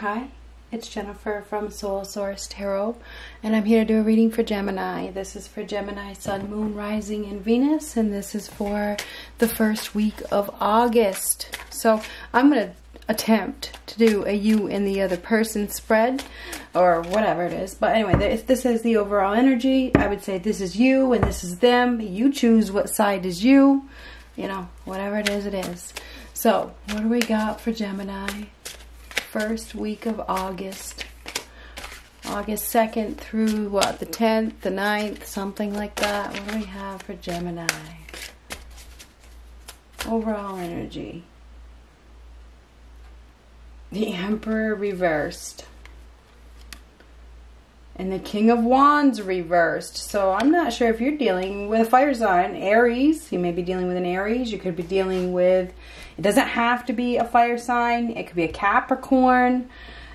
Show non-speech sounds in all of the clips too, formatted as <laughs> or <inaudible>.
Hi, it's Jennifer from Soul Source Tarot, and I'm here to do a reading for Gemini. This is for Gemini, Sun, Moon, Rising, and Venus, and this is for the first week of August. So I'm going to attempt to do a you and the other person spread, or whatever it is. But anyway, if this is the overall energy, I would say this is you and this is them. You choose what side is you. You know, whatever it is, it is. So, what do we got for Gemini? First week of August. August 2nd through what, the 10th, the 9th, something like that. What do we have for Gemini? Overall energy. The Emperor reversed. And the King of Wands reversed. So I'm not sure if you're dealing with a fire sign, Aries. You may be dealing with an Aries. You could be dealing with it doesn't have to be a fire sign. It could be a Capricorn.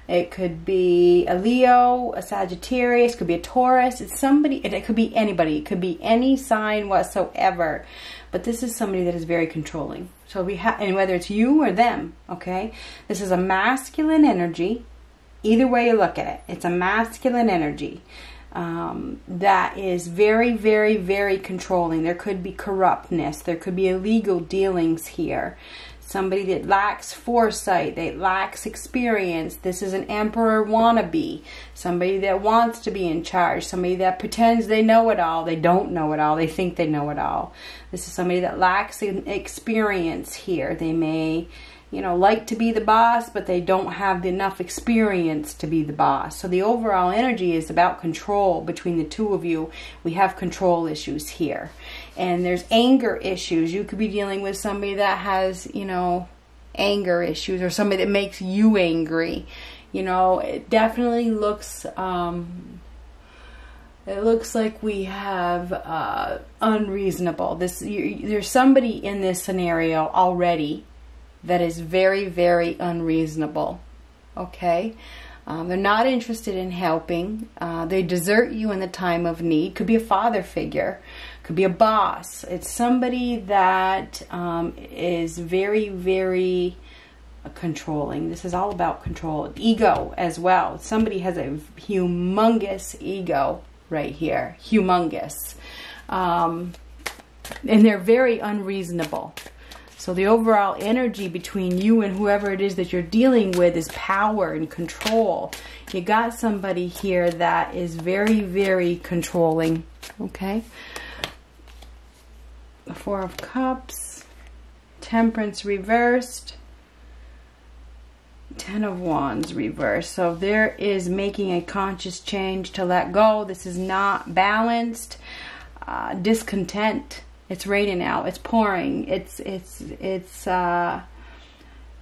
It could be a Leo, a Sagittarius, could be a Taurus. It's somebody, it could be anybody. It could be any sign whatsoever. But this is somebody that is very controlling. So we have, and whether it's you or them, okay? This is a masculine energy. Either way you look at it, it's a masculine energy. Um, that is very, very, very controlling. There could be corruptness. There could be illegal dealings here somebody that lacks foresight, that lacks experience. This is an emperor wannabe, somebody that wants to be in charge, somebody that pretends they know it all. They don't know it all. They think they know it all. This is somebody that lacks experience here. They may you know, like to be the boss, but they don't have enough experience to be the boss. So the overall energy is about control between the two of you. We have control issues here. And there's anger issues. You could be dealing with somebody that has, you know, anger issues or somebody that makes you angry. You know, it definitely looks um, it looks like we have uh, unreasonable. This you, there's somebody in this scenario already that is very, very unreasonable. Okay? Um, they're not interested in helping. Uh, they desert you in the time of need. Could be a father figure. Could be a boss. It's somebody that um, is very, very controlling. This is all about control. Ego as well. Somebody has a humongous ego right here. Humongous. Um, and they're very unreasonable. So the overall energy between you and whoever it is that you're dealing with is power and control. You got somebody here that is very, very controlling. Okay. The Four of Cups. Temperance reversed. Ten of Wands reversed. So there is making a conscious change to let go. This is not balanced. Uh, discontent it's raining out. It's pouring. It's it's it's uh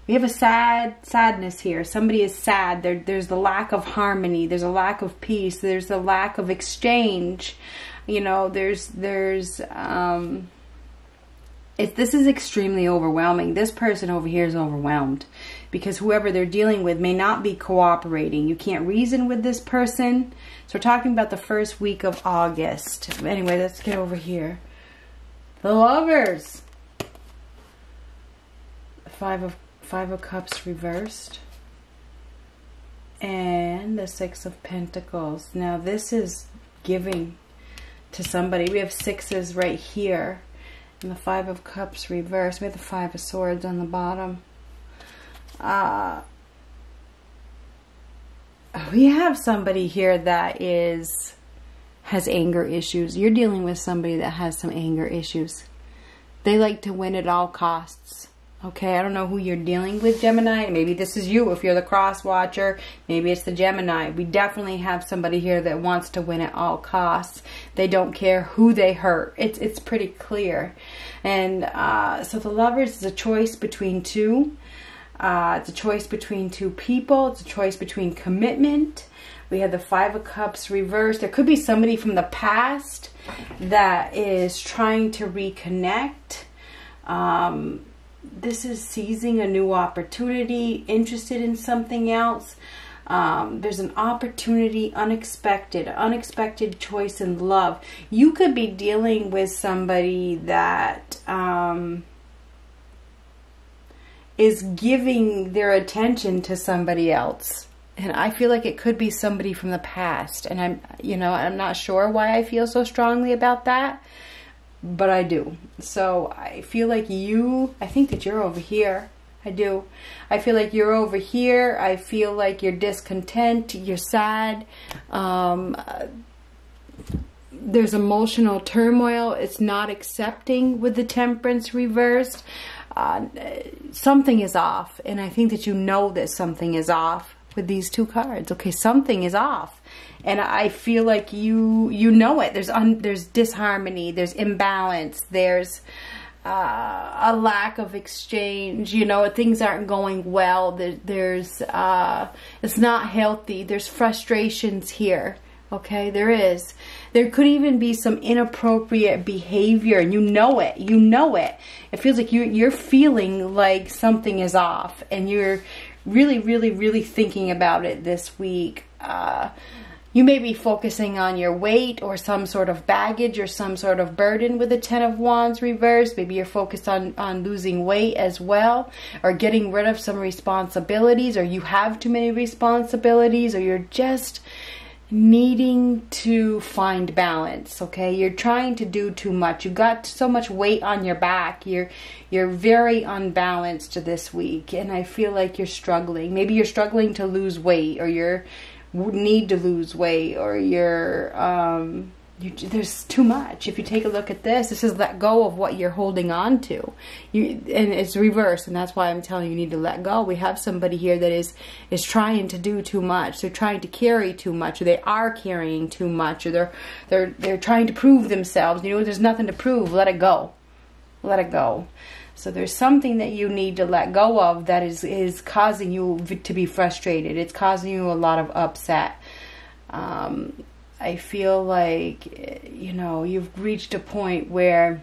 we have a sad sadness here. Somebody is sad. There, there's the lack of harmony. There's a lack of peace. There's a lack of exchange. You know, there's there's um it, this is extremely overwhelming. This person over here is overwhelmed because whoever they're dealing with may not be cooperating. You can't reason with this person. So we're talking about the first week of August. Anyway, let's get over here. The lovers. Five of Five of Cups reversed. And the Six of Pentacles. Now this is giving to somebody. We have sixes right here. And the Five of Cups reversed. We have the Five of Swords on the bottom. Uh, we have somebody here that is has anger issues. You're dealing with somebody that has some anger issues. They like to win at all costs. Okay, I don't know who you're dealing with, Gemini. Maybe this is you if you're the cross watcher. Maybe it's the Gemini. We definitely have somebody here that wants to win at all costs. They don't care who they hurt. It's it's pretty clear. And uh, so the lovers is a choice between two. Uh, it's a choice between two people. It's a choice between commitment we have the Five of Cups reversed. There could be somebody from the past that is trying to reconnect. Um, this is seizing a new opportunity, interested in something else. Um, there's an opportunity, unexpected, unexpected choice in love. You could be dealing with somebody that um, is giving their attention to somebody else and I feel like it could be somebody from the past. And I'm, you know, I'm not sure why I feel so strongly about that, but I do. So I feel like you, I think that you're over here. I do. I feel like you're over here. I feel like you're discontent. You're sad. Um, there's emotional turmoil. It's not accepting with the temperance reversed. Uh, something is off. And I think that you know that something is off with these two cards. Okay, something is off. And I feel like you you know it. There's un, there's disharmony, there's imbalance, there's uh, a lack of exchange. You know, things aren't going well. There, there's uh, it's not healthy. There's frustrations here. Okay, there is. There could even be some inappropriate behavior, and you know it. You know it. It feels like you you're feeling like something is off, and you're really, really, really thinking about it this week. Uh, you may be focusing on your weight or some sort of baggage or some sort of burden with the Ten of Wands reversed. Maybe you're focused on, on losing weight as well or getting rid of some responsibilities or you have too many responsibilities or you're just needing to find balance okay? You're trying to do too much. You got so much weight on your back. You're you're very unbalanced this week and i feel like you're struggling. Maybe you're struggling to lose weight or you're need to lose weight or you're um you, there's too much. If you take a look at this, this is let go of what you're holding on to. You and it's reverse, and that's why I'm telling you, you need to let go. We have somebody here that is is trying to do too much. They're trying to carry too much, or they are carrying too much, or they're they're they're trying to prove themselves. You know, there's nothing to prove. Let it go. Let it go. So there's something that you need to let go of that is is causing you to be frustrated. It's causing you a lot of upset. Um, I feel like, you know, you've reached a point where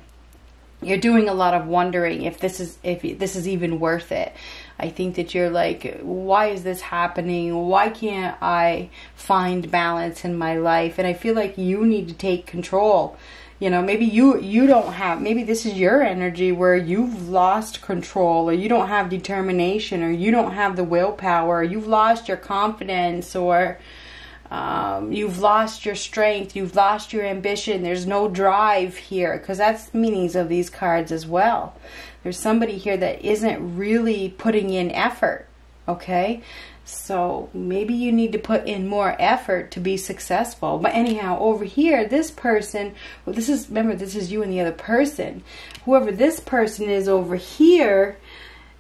you're doing a lot of wondering if this is if this is even worth it. I think that you're like, why is this happening? Why can't I find balance in my life? And I feel like you need to take control. You know, maybe you you don't have maybe this is your energy where you've lost control or you don't have determination or you don't have the willpower, or you've lost your confidence or um, you've lost your strength, you've lost your ambition, there's no drive here, because that's meanings of these cards as well. There's somebody here that isn't really putting in effort, okay? So maybe you need to put in more effort to be successful. But anyhow, over here, this person, well, this is, remember, this is you and the other person. Whoever this person is over here,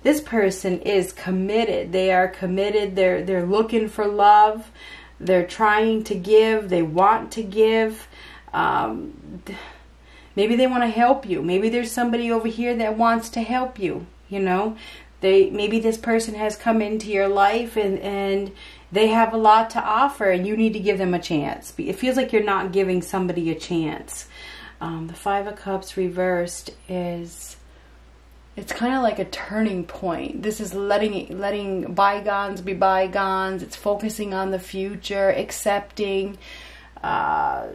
this person is committed. They are committed. They're, they're looking for love. They're trying to give. They want to give. Um, maybe they want to help you. Maybe there's somebody over here that wants to help you. You know, they maybe this person has come into your life and and they have a lot to offer, and you need to give them a chance. It feels like you're not giving somebody a chance. Um, the Five of Cups reversed is it's kind of like a turning point. This is letting letting bygones be bygones. It's focusing on the future, accepting, uh,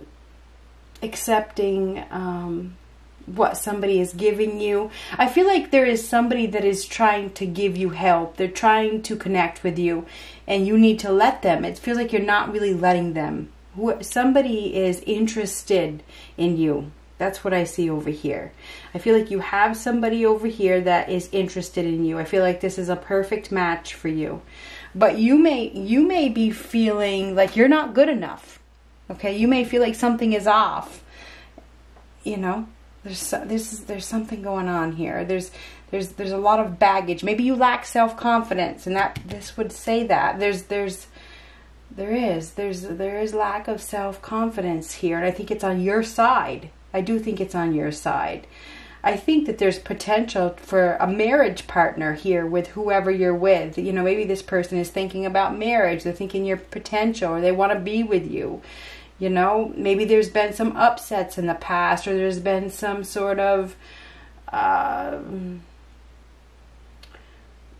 accepting um, what somebody is giving you. I feel like there is somebody that is trying to give you help. They're trying to connect with you, and you need to let them. It feels like you're not really letting them. Somebody is interested in you. That's what I see over here. I feel like you have somebody over here that is interested in you. I feel like this is a perfect match for you. But you may you may be feeling like you're not good enough. Okay? You may feel like something is off. You know? There's there's there's something going on here. There's there's there's a lot of baggage. Maybe you lack self-confidence and that this would say that. There's there's there is there's there is lack of self-confidence here and I think it's on your side I do think it's on your side. I think that there's potential for a marriage partner here with whoever you're with. You know, maybe this person is thinking about marriage, they're thinking your potential, or they want to be with you. You know, maybe there's been some upsets in the past, or there's been some sort of uh,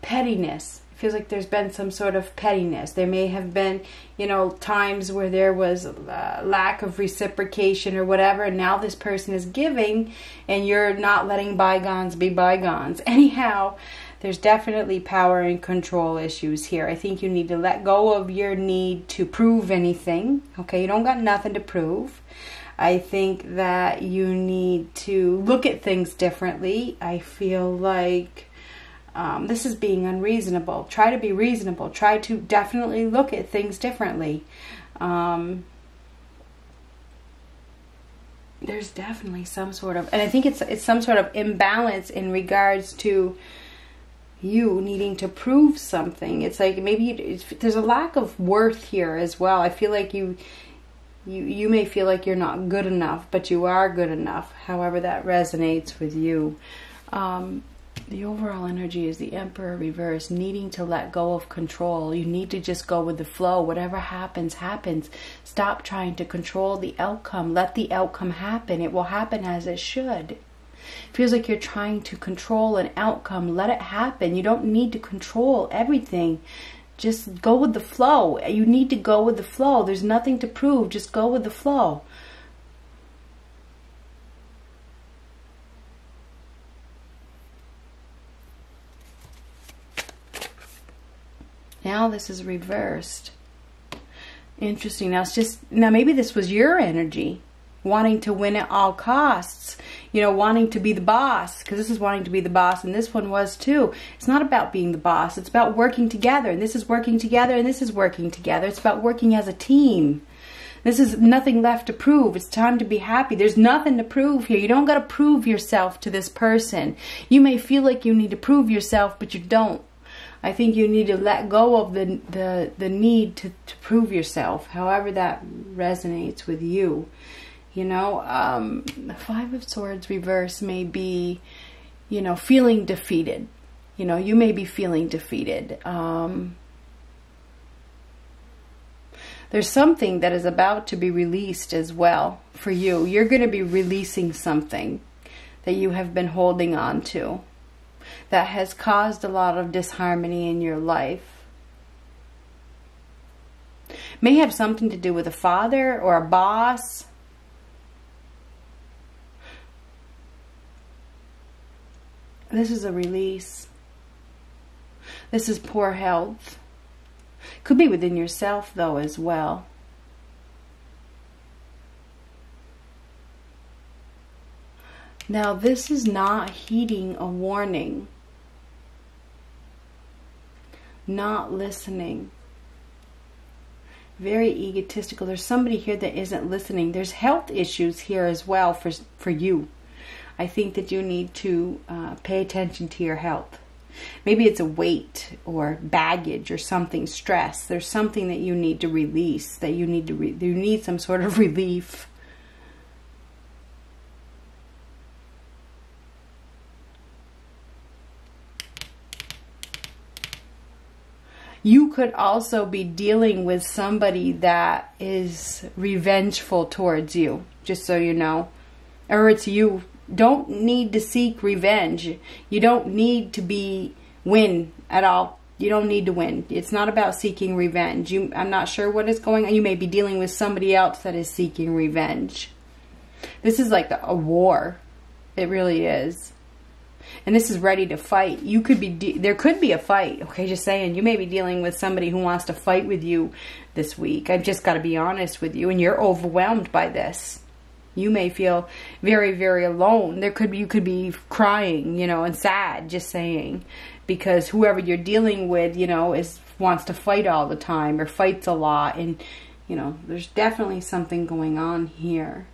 pettiness feels like there's been some sort of pettiness. There may have been, you know, times where there was a lack of reciprocation or whatever, and now this person is giving and you're not letting bygones be bygones. <laughs> Anyhow, there's definitely power and control issues here. I think you need to let go of your need to prove anything. Okay, you don't got nothing to prove. I think that you need to look at things differently. I feel like um, this is being unreasonable. Try to be reasonable. Try to definitely look at things differently. Um, there's definitely some sort of, and I think it's it's some sort of imbalance in regards to you needing to prove something. It's like maybe it's, there's a lack of worth here as well. I feel like you you you may feel like you're not good enough, but you are good enough. However, that resonates with you. Um, the overall energy is the Emperor reverse, needing to let go of control. You need to just go with the flow. Whatever happens, happens. Stop trying to control the outcome. Let the outcome happen. It will happen as it should. feels like you're trying to control an outcome. Let it happen. You don't need to control everything. Just go with the flow. You need to go with the flow. There's nothing to prove. Just go with the flow. Now this is reversed. Interesting. Now it's just, now maybe this was your energy. Wanting to win at all costs. You know, wanting to be the boss. Because this is wanting to be the boss and this one was too. It's not about being the boss. It's about working together. And this is working together and this is working together. It's about working as a team. This is nothing left to prove. It's time to be happy. There's nothing to prove here. You don't got to prove yourself to this person. You may feel like you need to prove yourself, but you don't. I think you need to let go of the the, the need to, to prove yourself, however that resonates with you. You know, um, the Five of Swords reverse may be, you know, feeling defeated. You know, you may be feeling defeated. Um, there's something that is about to be released as well for you. You're going to be releasing something that you have been holding on to that has caused a lot of disharmony in your life. May have something to do with a father or a boss. This is a release. This is poor health. Could be within yourself, though, as well. Now, this is not heeding a warning, not listening. Very egotistical. There's somebody here that isn't listening. There's health issues here as well for, for you. I think that you need to uh, pay attention to your health. Maybe it's a weight or baggage or something, stress. There's something that you need to release, that you need to, you need some sort of <laughs> relief. You could also be dealing with somebody that is revengeful towards you, just so you know. Or it's you. Don't need to seek revenge. You don't need to be win at all. You don't need to win. It's not about seeking revenge. You, I'm not sure what is going on. You may be dealing with somebody else that is seeking revenge. This is like a war. It really is and this is ready to fight, you could be, there could be a fight. Okay, just saying, you may be dealing with somebody who wants to fight with you this week. I've just got to be honest with you, and you're overwhelmed by this. You may feel very, very alone. There could be, you could be crying, you know, and sad, just saying, because whoever you're dealing with, you know, is wants to fight all the time or fights a lot, and you know, there's definitely something going on here.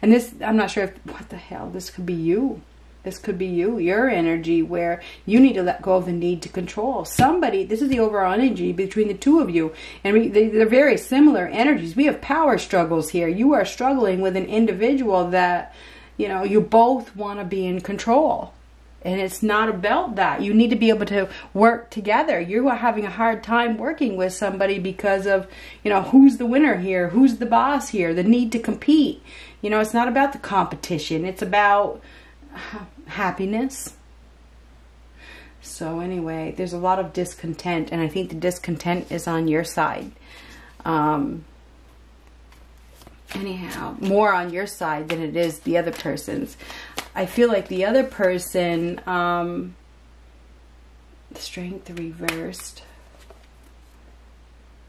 And this, I'm not sure if, what the hell, this could be you. This could be you, your energy, where you need to let go of the need to control. Somebody, this is the overall energy between the two of you. And we, they, they're very similar energies. We have power struggles here. You are struggling with an individual that, you know, you both want to be in control. And it's not about that. You need to be able to work together. You are having a hard time working with somebody because of, you know, who's the winner here? Who's the boss here? The need to compete. You know, it's not about the competition. It's about happiness. So anyway, there's a lot of discontent, and I think the discontent is on your side. Um, anyhow, more on your side than it is the other person's. I feel like the other person, um, Strength reversed.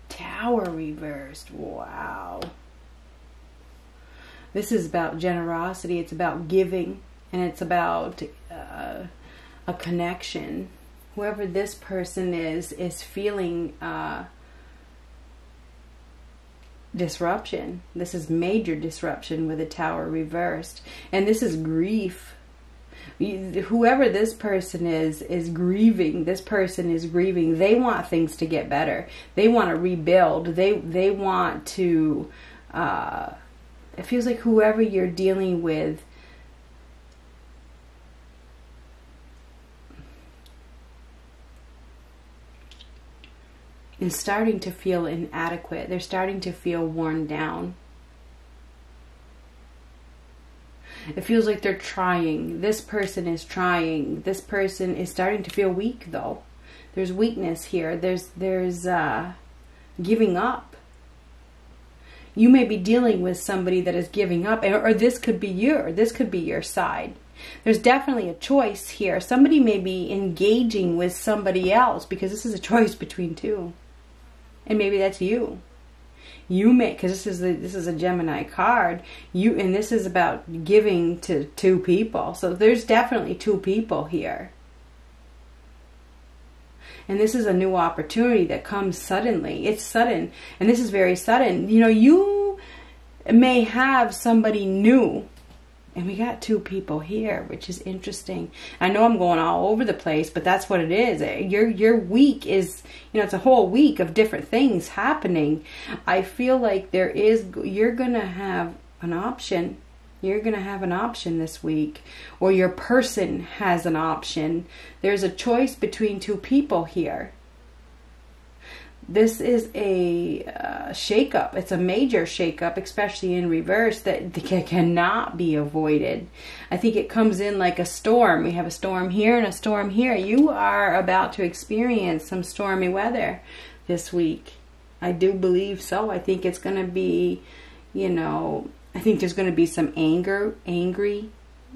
Tower reversed. Wow. This is about generosity. It's about giving. And it's about uh, a connection. Whoever this person is, is feeling uh, disruption. This is major disruption with the tower reversed. And this is grief whoever this person is is grieving this person is grieving they want things to get better they want to rebuild they they want to uh, it feels like whoever you're dealing with is starting to feel inadequate they're starting to feel worn down It feels like they're trying. This person is trying. This person is starting to feel weak though. There's weakness here. There's there's uh giving up. You may be dealing with somebody that is giving up or this could be you or this could be your side. There's definitely a choice here. Somebody may be engaging with somebody else because this is a choice between two. And maybe that's you you may because this is a, this is a Gemini card. You and this is about giving to two people. So there's definitely two people here. And this is a new opportunity that comes suddenly. It's sudden, and this is very sudden. You know, you may have somebody new and we got two people here, which is interesting. I know I'm going all over the place, but that's what it is. Eh, your your week is, you know, it's a whole week of different things happening. I feel like there is you're going to have an option. You're going to have an option this week or your person has an option. There's a choice between two people here this is a uh, shakeup. It's a major shakeup, especially in reverse, that <laughs> cannot be avoided. I think it comes in like a storm. We have a storm here and a storm here. You are about to experience some stormy weather this week. I do believe so. I think it's going to be, you know, I think there's going to be some anger, angry,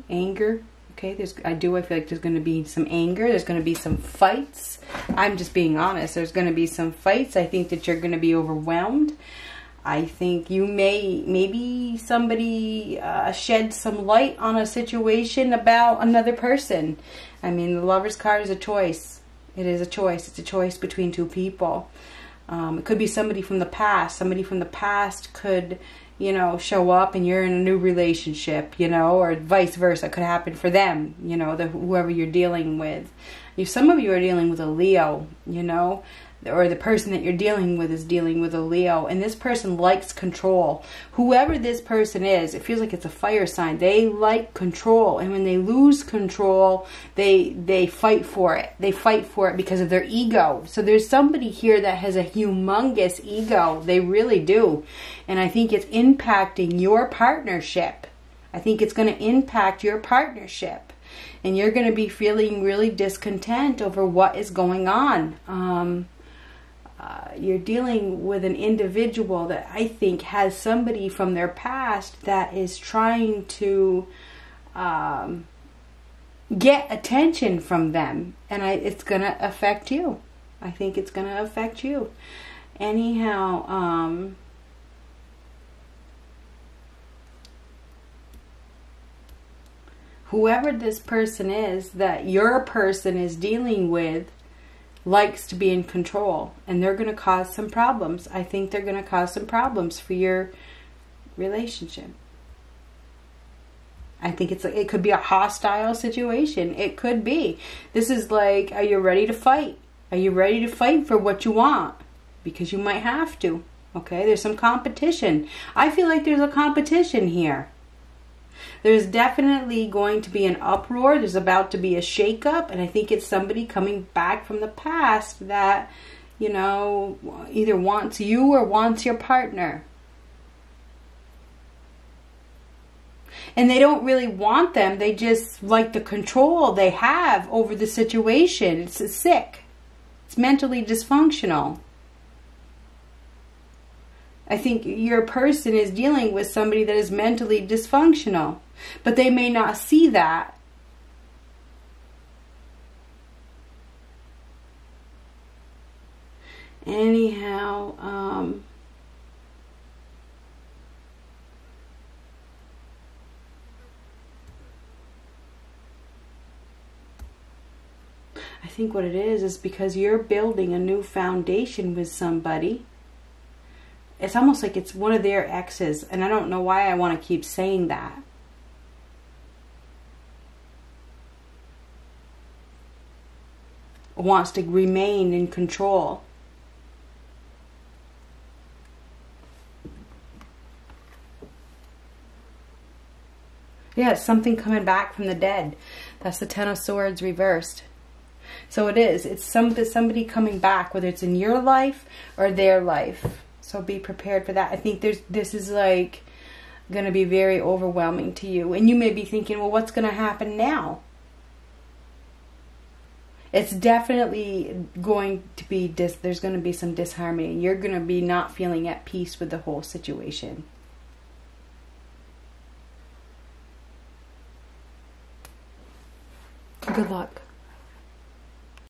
anger Okay, there's I do I feel like there's going to be some anger. There's going to be some fights. I'm just being honest. There's going to be some fights. I think that you're going to be overwhelmed. I think you may maybe somebody uh, shed some light on a situation about another person. I mean, the lover's card is a choice. It is a choice. It's a choice between two people. Um, it could be somebody from the past. Somebody from the past could you know, show up and you're in a new relationship, you know, or vice versa could happen for them, you know, the whoever you're dealing with. If some of you are dealing with a Leo, you know, or the person that you're dealing with is dealing with a Leo, and this person likes control. Whoever this person is, it feels like it's a fire sign. They like control, and when they lose control, they they fight for it. They fight for it because of their ego. So there's somebody here that has a humongous ego. They really do, and I think it's impacting your partnership. I think it's going to impact your partnership and you're going to be feeling really discontent over what is going on. Um, uh, you're dealing with an individual that I think has somebody from their past that is trying to um, get attention from them, and I, it's going to affect you. I think it's going to affect you. Anyhow, um, whoever this person is that your person is dealing with likes to be in control and they're going to cause some problems. I think they're going to cause some problems for your relationship. I think it's it could be a hostile situation. It could be. This is like are you ready to fight? Are you ready to fight for what you want? Because you might have to. Okay? There's some competition. I feel like there's a competition here. There's definitely going to be an uproar. There's about to be a shakeup, and I think it's somebody coming back from the past that, you know, either wants you or wants your partner. And they don't really want them. They just like the control they have over the situation. It's sick. It's mentally dysfunctional. I think your person is dealing with somebody that is mentally dysfunctional, but they may not see that. Anyhow, um, I think what it is is because you're building a new foundation with somebody. It's almost like it's one of their exes, and I don't know why I want to keep saying that. Wants to remain in control. Yeah, it's something coming back from the dead. That's the Ten of Swords reversed. So it is. It's some, somebody coming back, whether it's in your life or their life. So be prepared for that. I think there's this is like going to be very overwhelming to you. And you may be thinking, well, what's going to happen now? It's definitely going to be, dis- there's going to be some disharmony. You're going to be not feeling at peace with the whole situation. Good luck.